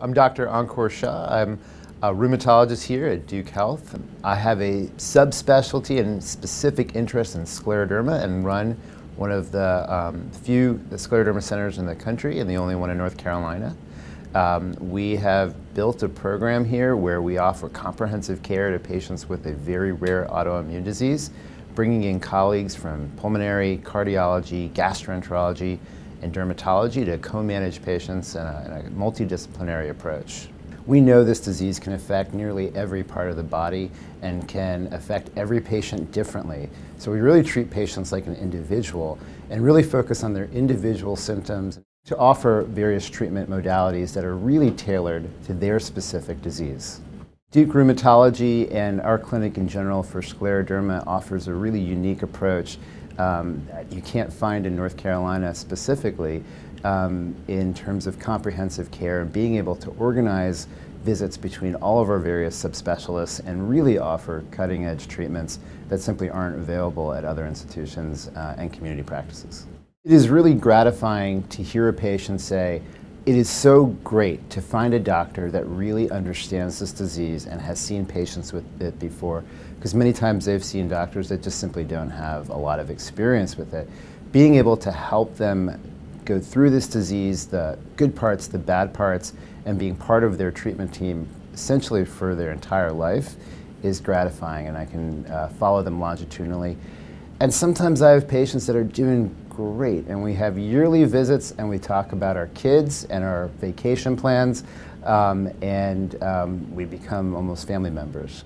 I'm Dr. Ankoor Shah. I'm a rheumatologist here at Duke Health. I have a subspecialty and specific interest in scleroderma and run one of the um, few scleroderma centers in the country and the only one in North Carolina. Um, we have built a program here where we offer comprehensive care to patients with a very rare autoimmune disease, bringing in colleagues from pulmonary, cardiology, gastroenterology, and dermatology to co-manage patients in a, in a multidisciplinary approach. We know this disease can affect nearly every part of the body and can affect every patient differently. So we really treat patients like an individual and really focus on their individual symptoms to offer various treatment modalities that are really tailored to their specific disease. Duke Rheumatology and our clinic in general for scleroderma offers a really unique approach um, that you can't find in North Carolina specifically um, in terms of comprehensive care and being able to organize visits between all of our various subspecialists and really offer cutting edge treatments that simply aren't available at other institutions uh, and community practices. It is really gratifying to hear a patient say, it is so great to find a doctor that really understands this disease and has seen patients with it before, because many times they've seen doctors that just simply don't have a lot of experience with it. Being able to help them go through this disease, the good parts, the bad parts, and being part of their treatment team essentially for their entire life is gratifying, and I can uh, follow them longitudinally. And sometimes I have patients that are doing great, and we have yearly visits, and we talk about our kids and our vacation plans, um, and um, we become almost family members.